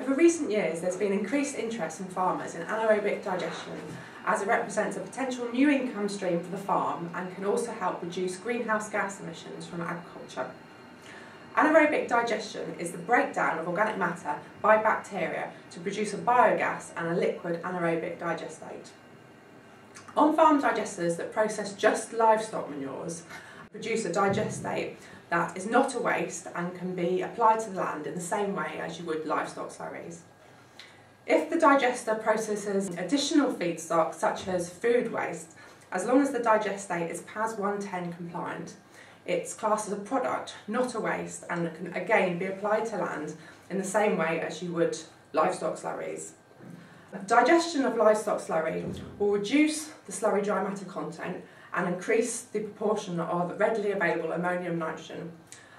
Over recent years, there's been increased interest in farmers in anaerobic digestion as it represents a potential new income stream for the farm and can also help reduce greenhouse gas emissions from agriculture. Anaerobic digestion is the breakdown of organic matter by bacteria to produce a biogas and a liquid anaerobic digestate. On-farm digesters that process just livestock manures produce a digestate that is not a waste and can be applied to the land in the same way as you would livestock slurries. If the digester processes additional feedstock such as food waste, as long as the digestate is PAS 110 compliant, it's classed as a product, not a waste, and can again be applied to land in the same way as you would livestock slurries. Digestion of livestock slurry will reduce the slurry dry matter content and increase the proportion of readily available ammonium nitrogen.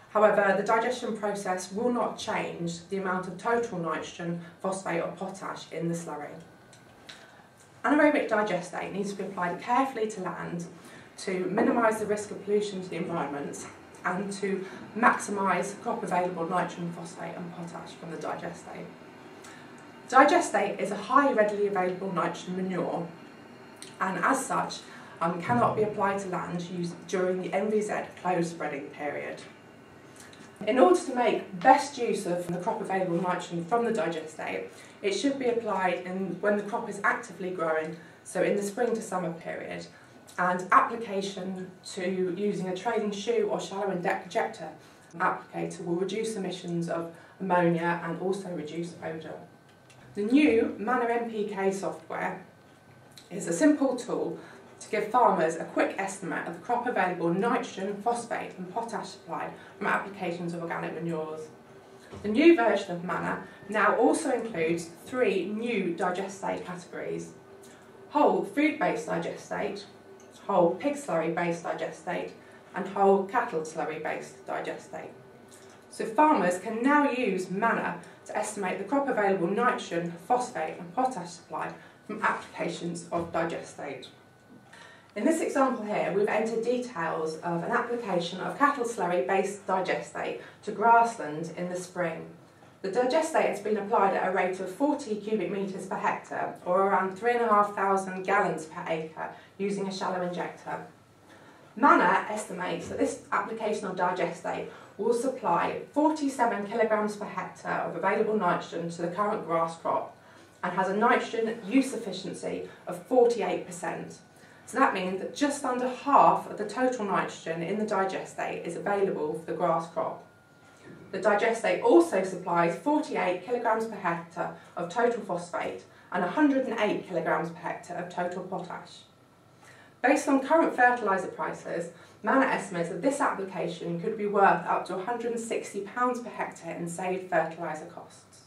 However, the digestion process will not change the amount of total nitrogen, phosphate or potash in the slurry. Anaerobic digestate needs to be applied carefully to land to minimise the risk of pollution to the environment and to maximise crop available nitrogen, phosphate and potash from the digestate. Digestate is a high readily available nitrogen manure and as such um, cannot be applied to land used during the NVZ closed spreading period. In order to make best use of the crop available nitrogen from the digestate, it should be applied in, when the crop is actively growing, so in the spring to summer period, and application to using a trailing shoe or shallow and depth injector applicator will reduce emissions of ammonia and also reduce odour. The new MANNER NPK software is a simple tool to give farmers a quick estimate of the crop available nitrogen, phosphate and potash supply from applications of organic manures. The new version of MANNER now also includes three new digestate categories. Whole food-based digestate, whole pig slurry-based digestate and whole cattle slurry-based digestate. So farmers can now use MANNER to estimate the crop available nitrogen, phosphate and potash supply from applications of digestate. In this example here, we've entered details of an application of cattle slurry based digestate to grassland in the spring. The digestate has been applied at a rate of 40 cubic metres per hectare, or around 3,500 gallons per acre, using a shallow injector. MANNER estimates that this application of digestate will supply 47 kilograms per hectare of available nitrogen to the current grass crop and has a nitrogen use efficiency of 48%. So that means that just under half of the total nitrogen in the digestate is available for the grass crop. The digestate also supplies 48 kilograms per hectare of total phosphate and 108 kilograms per hectare of total potash. Based on current fertiliser prices, MANNER estimates that this application could be worth up to £160 per hectare in saved fertiliser costs.